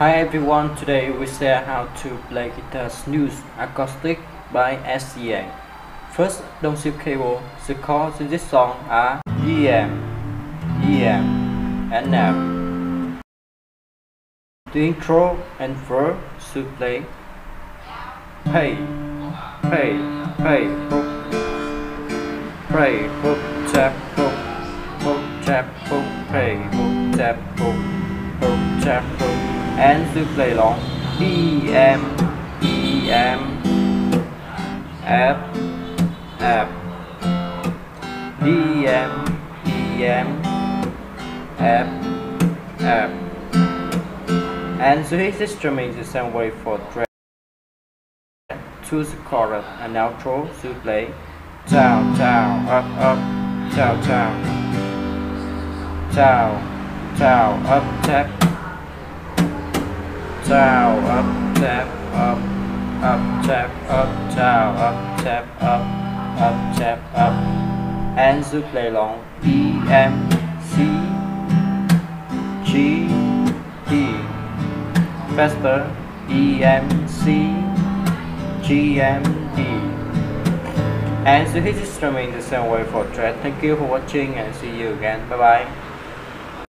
Hi everyone, today we share how to play guitar snooze acoustic by SZA. First, don't shift cable. The chords in this song are E M, E M, and F. The intro and verse should play pay, pay, pay, book, pray, book, tap, book, book, tap, book, pay, book, tap, book, book, tap, book and to play along. E M E M F F. D M E M F F. And so his instrument is the same way for track choose chorus and outro to play. Down down up up. Down down down down up tap down, up, tap, up, up, tap, up, down, up, tap, up, up, tap, up. And to play along E, M, C, G, D. Faster E, M, C, G, M, D. And so his instrument the same way for track. Thank you for watching and see you again. Bye bye.